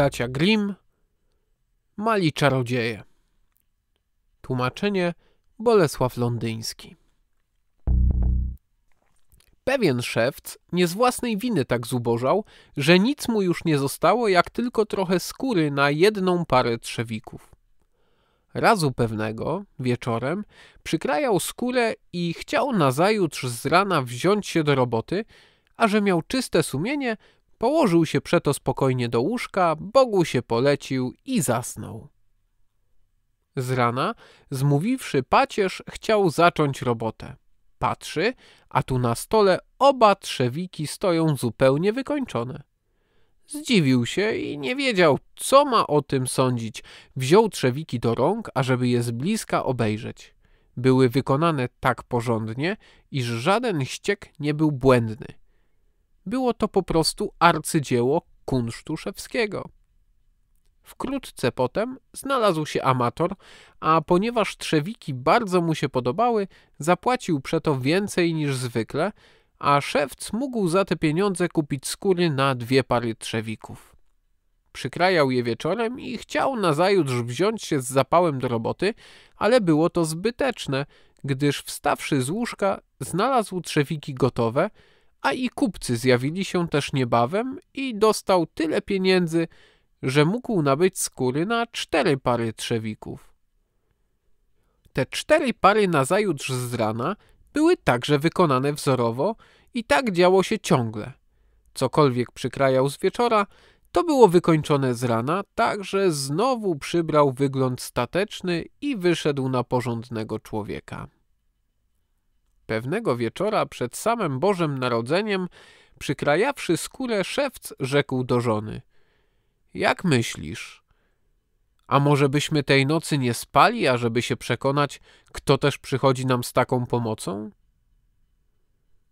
Bracia Grimm Mali czarodzieje Tłumaczenie Bolesław Londyński Pewien szewc nie z własnej winy tak zubożał, że nic mu już nie zostało, jak tylko trochę skóry na jedną parę trzewików. Razu pewnego, wieczorem, przykrajał skórę i chciał nazajutrz z rana wziąć się do roboty, a że miał czyste sumienie, położył się przeto spokojnie do łóżka, Bogu się polecił i zasnął. Z rana, zmówiwszy pacierz, chciał zacząć robotę. Patrzy, a tu na stole oba trzewiki stoją zupełnie wykończone. Zdziwił się i nie wiedział, co ma o tym sądzić. Wziął trzewiki do rąk, ażeby je z bliska obejrzeć. Były wykonane tak porządnie, iż żaden ściek nie był błędny. Było to po prostu arcydzieło kunsztu szewskiego. Wkrótce potem znalazł się amator, a ponieważ trzewiki bardzo mu się podobały, zapłacił przeto więcej niż zwykle, a szewc mógł za te pieniądze kupić skóry na dwie pary trzewików. Przykrajał je wieczorem i chciał nazajutrz wziąć się z zapałem do roboty, ale było to zbyteczne, gdyż wstawszy z łóżka znalazł trzewiki gotowe, a i kupcy zjawili się też niebawem i dostał tyle pieniędzy, że mógł nabyć skóry na cztery pary trzewików. Te cztery pary nazajutrz z rana były także wykonane wzorowo i tak działo się ciągle. Cokolwiek przykrajał z wieczora, to było wykończone z rana, tak że znowu przybrał wygląd stateczny i wyszedł na porządnego człowieka. Pewnego wieczora przed samym Bożym Narodzeniem, przykrajawszy skórę, szewc rzekł do żony – jak myślisz? A może byśmy tej nocy nie spali, ażeby się przekonać, kto też przychodzi nam z taką pomocą?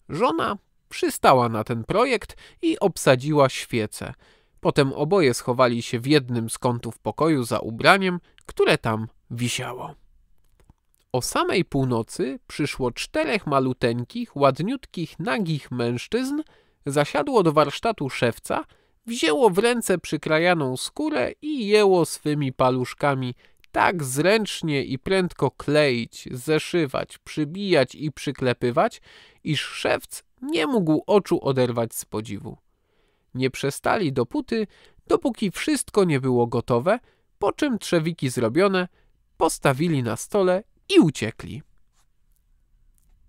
Żona przystała na ten projekt i obsadziła świecę. Potem oboje schowali się w jednym z kątów pokoju za ubraniem, które tam wisiało. O samej północy przyszło czterech maluteńkich, ładniutkich, nagich mężczyzn, zasiadło do warsztatu szewca wzięło w ręce przykrajaną skórę i jęło swymi paluszkami tak zręcznie i prędko kleić, zeszywać, przybijać i przyklepywać, iż szewc nie mógł oczu oderwać z podziwu. Nie przestali dopóty, dopóki wszystko nie było gotowe, po czym trzewiki zrobione postawili na stole i uciekli.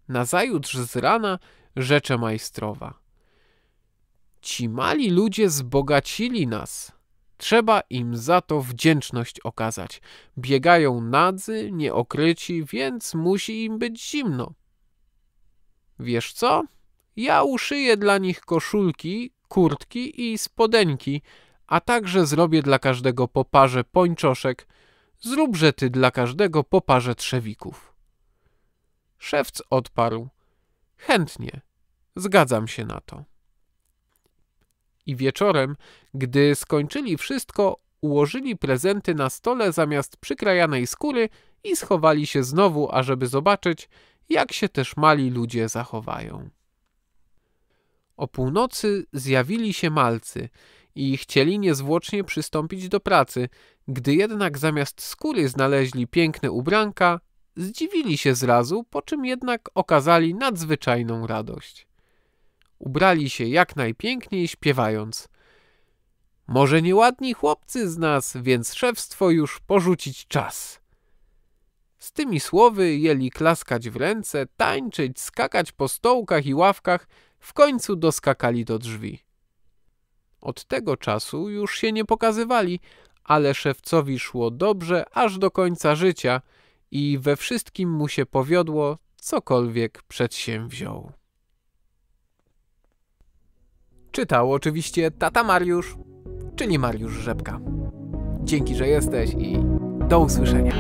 Nazajutrz z rana rzecze majstrowa. Ci mali ludzie zbogacili nas. Trzeba im za to wdzięczność okazać. Biegają nadzy, nieokryci, więc musi im być zimno. Wiesz co? Ja uszyję dla nich koszulki, kurtki i spodeńki, a także zrobię dla każdego po parze pończoszek. Zróbże ty dla każdego po parze trzewików. Szewc odparł. Chętnie. Zgadzam się na to i wieczorem, gdy skończyli wszystko, ułożyli prezenty na stole zamiast przykrajanej skóry i schowali się znowu, ażeby zobaczyć, jak się też mali ludzie zachowają. O północy zjawili się malcy i chcieli niezwłocznie przystąpić do pracy, gdy jednak zamiast skóry znaleźli piękne ubranka, zdziwili się zrazu, po czym jednak okazali nadzwyczajną radość. Ubrali się jak najpiękniej, śpiewając. Może nieładni chłopcy z nas, więc szewstwo już porzucić czas. Z tymi słowy jeli klaskać w ręce, tańczyć, skakać po stołkach i ławkach, w końcu doskakali do drzwi. Od tego czasu już się nie pokazywali, ale szewcowi szło dobrze aż do końca życia i we wszystkim mu się powiodło, cokolwiek przed się wziął. Czytał oczywiście tata Mariusz, czyli Mariusz Rzepka. Dzięki, że jesteś i do usłyszenia.